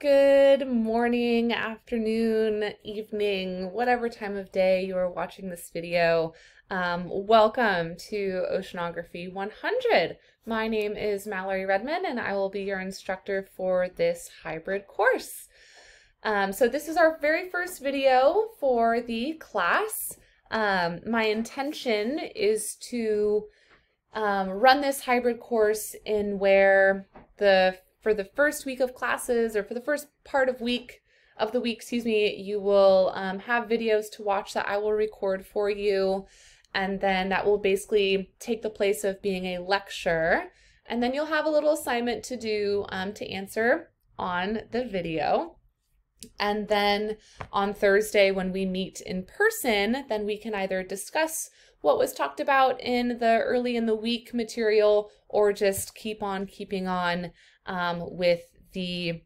Good morning, afternoon, evening, whatever time of day you are watching this video. Um, welcome to Oceanography 100. My name is Malori Redman and I will be your instructor for this hybrid course. Um, so this is our very first video for the class. Um, my intention is to um, run this hybrid course in where the for the first week of classes or for the first part of week of the week, excuse me, you will um, have videos to watch that I will record for you. And then that will basically take the place of being a lecture. And then you'll have a little assignment to do um, to answer on the video. And then on Thursday, when we meet in person, then we can either discuss what was talked about in the early in the week material or just keep on keeping on um, with the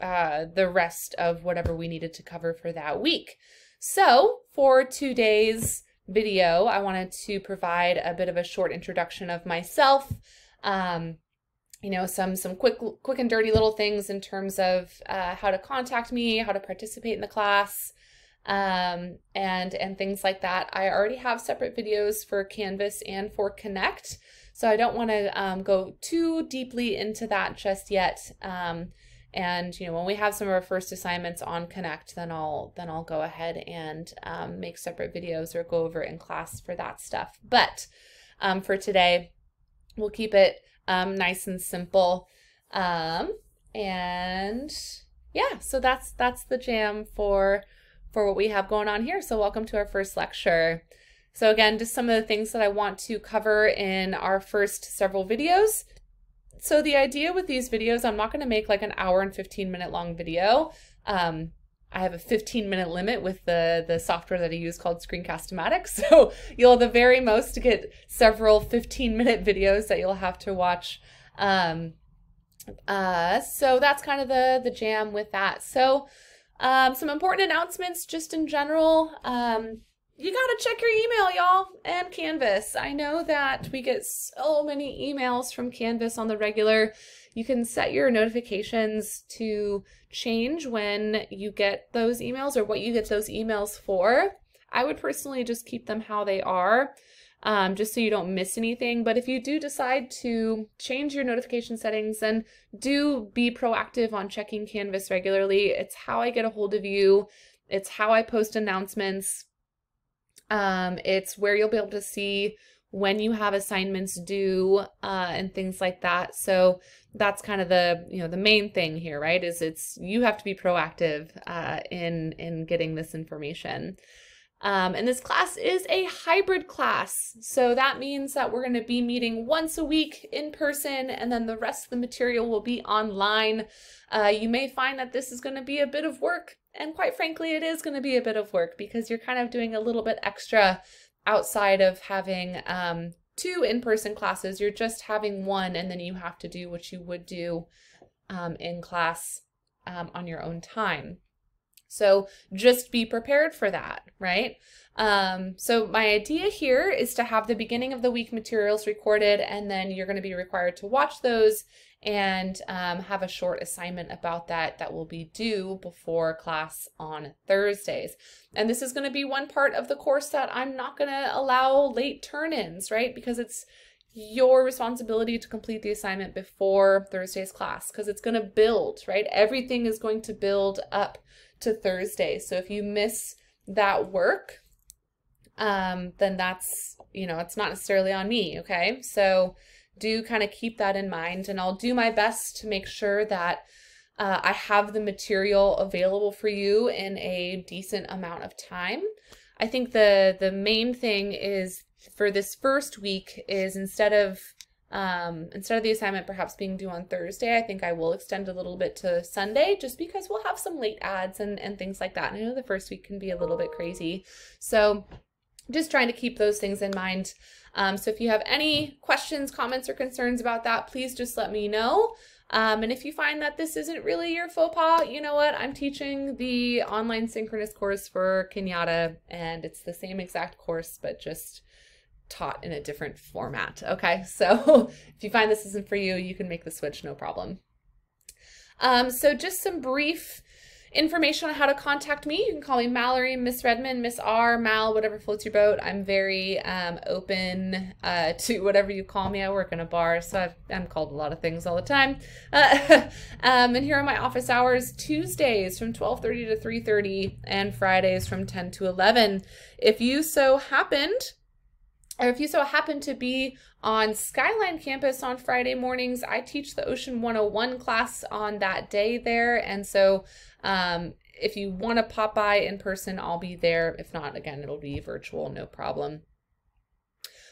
uh, the rest of whatever we needed to cover for that week. So for today's video, I wanted to provide a bit of a short introduction of myself. Um, you know, some some quick quick and dirty little things in terms of uh, how to contact me, how to participate in the class, um, and and things like that. I already have separate videos for Canvas and for Connect. So I don't want to um, go too deeply into that just yet. Um, and you know, when we have some of our first assignments on Connect, then I'll then I'll go ahead and um, make separate videos or go over in class for that stuff. But um, for today, we'll keep it um, nice and simple. Um, and yeah, so that's that's the jam for for what we have going on here. So welcome to our first lecture. So again, just some of the things that I want to cover in our first several videos. So the idea with these videos, I'm not going to make like an hour and 15 minute long video. Um, I have a 15 minute limit with the, the software that I use called Screencast-O-Matic. So you'll the very most to get several 15 minute videos that you'll have to watch. Um, uh, so that's kind of the, the jam with that. So um, some important announcements just in general. Um, you gotta check your email, y'all, and Canvas. I know that we get so many emails from Canvas on the regular. You can set your notifications to change when you get those emails or what you get those emails for. I would personally just keep them how they are, um, just so you don't miss anything. But if you do decide to change your notification settings, then do be proactive on checking Canvas regularly. It's how I get a hold of you. It's how I post announcements um, it's where you'll be able to see when you have assignments due uh, and things like that. So that's kind of the you know the main thing here, right? Is it's you have to be proactive uh, in in getting this information. Um, and this class is a hybrid class. So that means that we're going to be meeting once a week in person and then the rest of the material will be online. Uh, you may find that this is going to be a bit of work and quite frankly, it is going to be a bit of work because you're kind of doing a little bit extra outside of having um, two in person classes. You're just having one, and then you have to do what you would do um, in class um, on your own time. So just be prepared for that, right? Um, so my idea here is to have the beginning of the week materials recorded, and then you're going to be required to watch those and um, have a short assignment about that that will be due before class on Thursdays. And this is going to be one part of the course that I'm not going to allow late turn-ins, right? Because it's your responsibility to complete the assignment before Thursday's class because it's going to build, right? Everything is going to build up to Thursday. So if you miss that work, um, then that's, you know, it's not necessarily on me, okay? So do kind of keep that in mind. And I'll do my best to make sure that uh, I have the material available for you in a decent amount of time. I think the the main thing is for this first week is instead of um, instead of the assignment perhaps being due on Thursday, I think I will extend a little bit to Sunday just because we'll have some late ads and, and things like that. And I know the first week can be a little bit crazy. So just trying to keep those things in mind. Um, so if you have any questions, comments, or concerns about that, please just let me know. Um, and if you find that this isn't really your faux pas, you know what? I'm teaching the online synchronous course for Cañada, and it's the same exact course, but just taught in a different format. Okay, so if you find this isn't for you, you can make the switch, no problem. Um, so just some brief information on how to contact me. You can call me Malori, Miss Redman, Miss R, Mal, whatever floats your boat. I'm very um, open uh, to whatever you call me. I work in a bar, so i am called a lot of things all the time. Uh, um, and here are my office hours: Tuesdays from 12:30 to 3:30, and Fridays from 10 to 11. If you so happened if you so happen to be on Skyline campus on Friday mornings, I teach the Ocean 101 class on that day there. And so um, if you want to pop by in person, I'll be there. If not, again, it'll be virtual, no problem.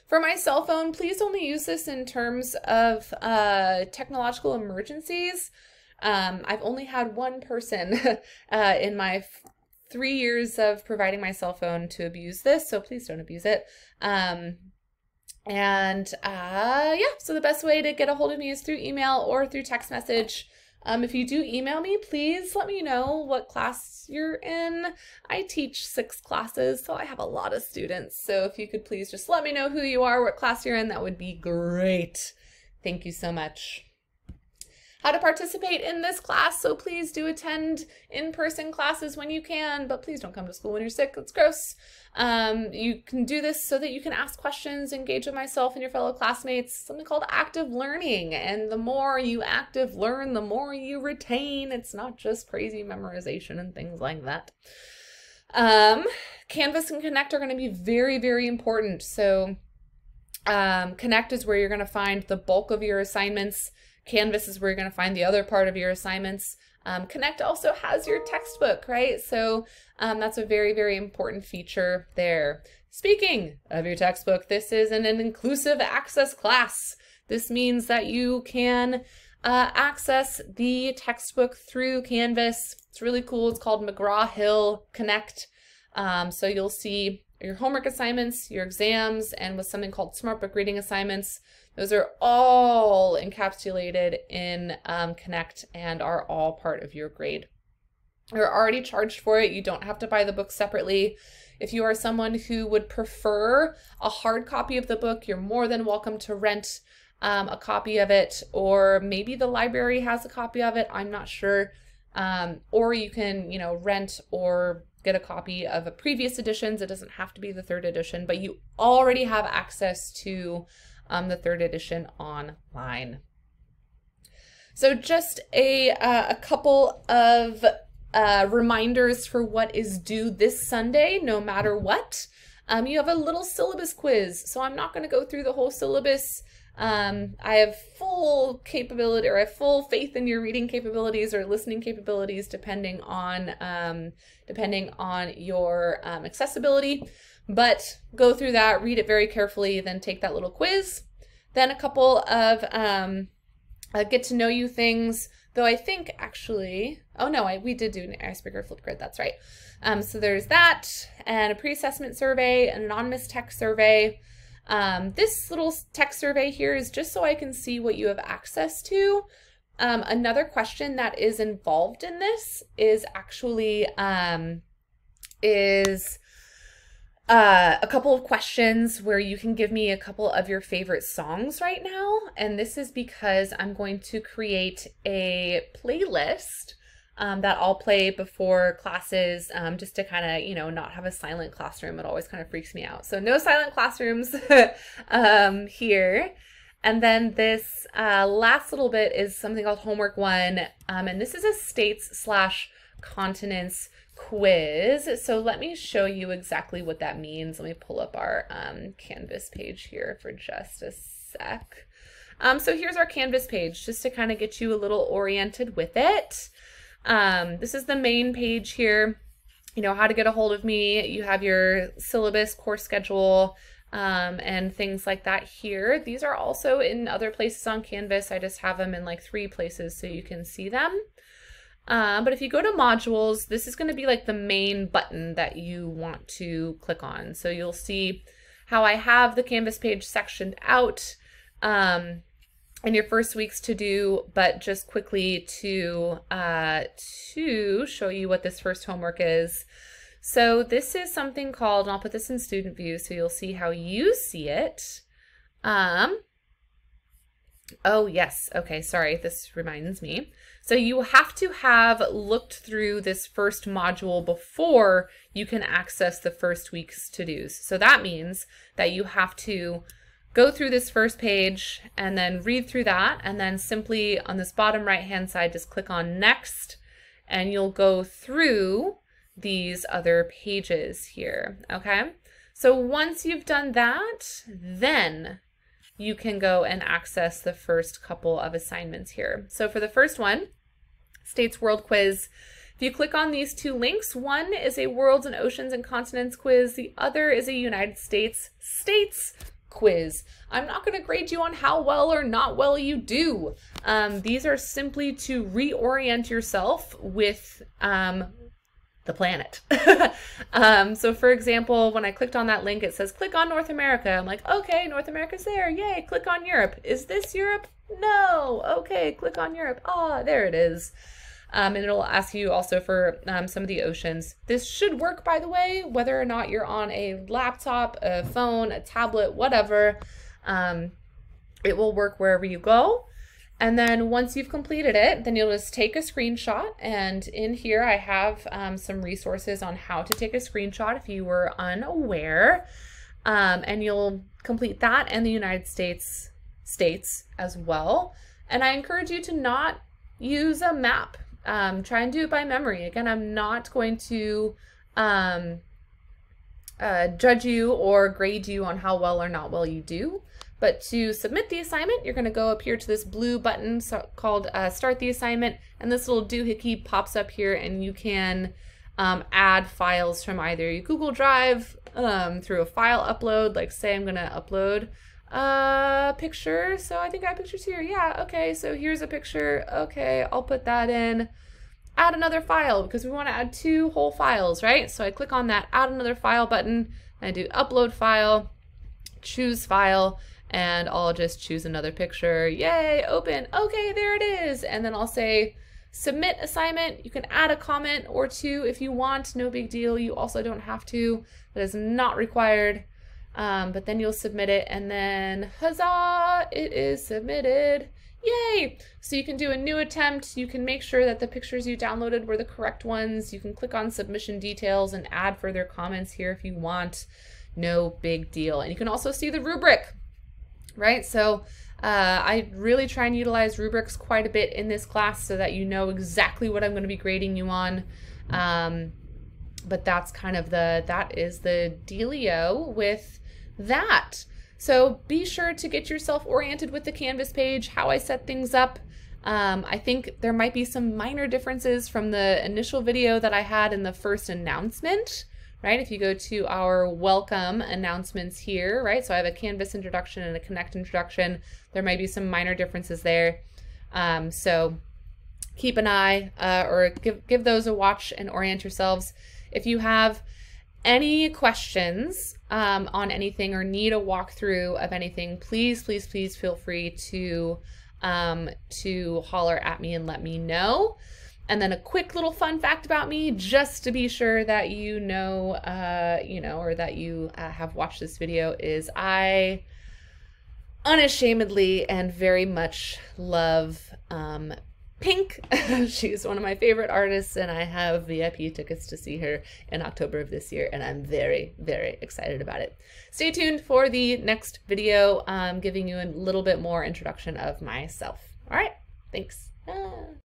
For my cell phone, please only use this in terms of uh, technological emergencies. Um, I've only had one person uh, in my three years of providing my cell phone to abuse this, so please don't abuse it. Um, and uh, yeah, so the best way to get a hold of me is through email or through text message. Um, if you do email me, please let me know what class you're in. I teach six classes, so I have a lot of students. So if you could please just let me know who you are, what class you're in, that would be great. Thank you so much how to participate in this class. So please do attend in-person classes when you can, but please don't come to school when you're sick. That's gross. Um, you can do this so that you can ask questions, engage with myself and your fellow classmates, something called active learning. And the more you active learn, the more you retain. It's not just crazy memorization and things like that. Um, Canvas and Connect are going to be very, very important. So um, Connect is where you're going to find the bulk of your assignments Canvas is where you're going to find the other part of your assignments. Um, Connect also has your textbook, right? So um, that's a very, very important feature there. Speaking of your textbook, this is an, an inclusive access class. This means that you can uh, access the textbook through Canvas. It's really cool. It's called McGraw-Hill Connect. Um, so you'll see your homework assignments, your exams, and with something called SmartBook reading assignments. Those are all encapsulated in um, Connect and are all part of your grade. You're already charged for it. You don't have to buy the book separately. If you are someone who would prefer a hard copy of the book, you're more than welcome to rent um, a copy of it, or maybe the library has a copy of it. I'm not sure. Um, or you can, you know, rent or get a copy of a previous editions. It doesn't have to be the third edition, but you already have access to um, the third edition online. So just a, uh, a couple of uh, reminders for what is due this Sunday, no matter what. Um, you have a little syllabus quiz. So I'm not going to go through the whole syllabus. Um, I have full capability or I have full faith in your reading capabilities or listening capabilities, depending on um, depending on your um, accessibility. But go through that, read it very carefully, then take that little quiz. Then a couple of um, uh, get to know you things, though I think actually, oh no, I, we did do an icebreaker Flipgrid, that's right. Um, so there's that, and a pre-assessment survey, an anonymous text survey. Um, this little text survey here is just so I can see what you have access to. Um, another question that is involved in this is actually um, is uh, a couple of questions where you can give me a couple of your favorite songs right now. And this is because I'm going to create a playlist um, that I'll play before classes um, just to kind of, you know, not have a silent classroom. It always kind of freaks me out. So no silent classrooms um, here. And then this uh, last little bit is something called homework one. Um, and this is a states slash continents quiz. So let me show you exactly what that means. Let me pull up our um, Canvas page here for just a sec. Um, so here's our Canvas page, just to kind of get you a little oriented with it. Um, this is the main page here. You know, how to get a hold of me. You have your syllabus, course schedule, um, and things like that here. These are also in other places on Canvas. I just have them in like three places so you can see them. Uh, but if you go to modules, this is going to be like the main button that you want to click on. So you'll see how I have the Canvas page sectioned out um, in your first week's to do, but just quickly to, uh, to show you what this first homework is. So this is something called, and I'll put this in student view so you'll see how you see it. Um, oh yes, okay, sorry, this reminds me. So you have to have looked through this first module before you can access the first week's to-dos. So that means that you have to go through this first page and then read through that and then simply on this bottom right hand side just click on next and you'll go through these other pages here, okay? So once you've done that, then you can go and access the first couple of assignments here. So for the first one, States World Quiz, if you click on these two links, one is a worlds and oceans and continents quiz, the other is a United States states quiz. I'm not going to grade you on how well or not well you do. Um, these are simply to reorient yourself with um, the planet. um, so for example, when I clicked on that link, it says click on North America. I'm like, okay, North America's there. Yay, click on Europe. Is this Europe? No. Okay, click on Europe. Ah, there it is. Um, and it'll ask you also for um, some of the oceans. This should work, by the way, whether or not you're on a laptop, a phone, a tablet, whatever. Um, it will work wherever you go. And then once you've completed it, then you'll just take a screenshot. And in here, I have um, some resources on how to take a screenshot if you were unaware. Um, and you'll complete that and the United States states as well. And I encourage you to not use a map. Um, try and do it by memory. Again, I'm not going to um, uh, judge you or grade you on how well or not well you do. But to submit the assignment, you're going to go up here to this blue button so called uh, Start the Assignment, and this little doohickey pops up here, and you can um, add files from either your Google Drive um, through a file upload. Like, say, I'm going to upload a picture. So I think I have pictures here. Yeah, okay, so here's a picture. Okay, I'll put that in. Add another file because we want to add two whole files, right? So I click on that Add Another File button, I do Upload File, Choose File, and I'll just choose another picture. Yay, open. Okay, there it is. And then I'll say submit assignment. You can add a comment or two if you want, no big deal. You also don't have to. That is not required. Um, but then you'll submit it and then huzzah, it is submitted. Yay! So you can do a new attempt. You can make sure that the pictures you downloaded were the correct ones. You can click on submission details and add further comments here if you want. No big deal. And you can also see the rubric right? So uh, I really try and utilize rubrics quite a bit in this class so that you know exactly what I'm going to be grading you on. Um, but that's kind of the, that is the dealio with that. So be sure to get yourself oriented with the Canvas page, how I set things up. Um, I think there might be some minor differences from the initial video that I had in the first announcement right? If you go to our welcome announcements here, right? So I have a Canvas introduction and a Connect introduction. There might be some minor differences there. Um, so keep an eye uh, or give, give those a watch and orient yourselves. If you have any questions um, on anything or need a walkthrough of anything, please, please, please feel free to um, to holler at me and let me know. And then a quick little fun fact about me, just to be sure that you know, uh, you know, or that you uh, have watched this video, is I unashamedly and very much love um, Pink. She's one of my favorite artists, and I have VIP tickets to see her in October of this year, and I'm very, very excited about it. Stay tuned for the next video, um, giving you a little bit more introduction of myself. All right, thanks. Ah.